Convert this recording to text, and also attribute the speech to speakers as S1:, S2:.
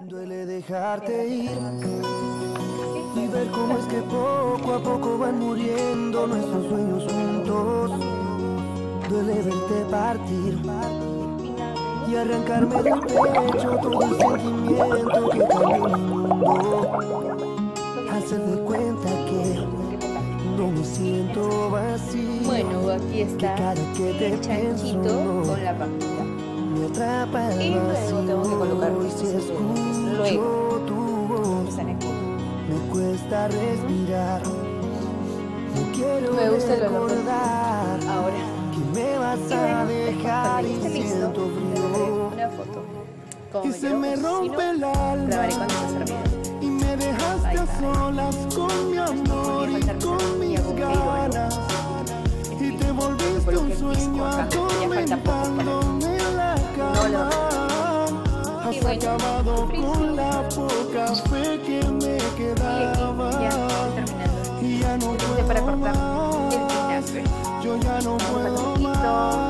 S1: Duele dejarte ir y ver cómo es que poco a poco van muriendo nuestros sueños juntos. Duele verte partir y arrancarme del pecho todo el sentimiento que cambió mi mundo. Hacerme cuenta que no me siento vacío.
S2: Bueno, aquí está
S1: que
S2: el chanchito con la pastilla.
S1: me atrapa el
S2: Y luego tengo que colocar
S1: cuesta respirar. No quiero
S2: Me gusta el olor. Ahora.
S1: que me vas a dejar y siento frío.
S2: una foto. Como
S1: Y se me
S2: cocino,
S1: rompe el alma y me dejaste a solas con mi amor y con
S2: mi
S1: mis ganas. Y te volviste un sueño atormentándome en la cama. Has acabado con la poca fe Yo ya no puedo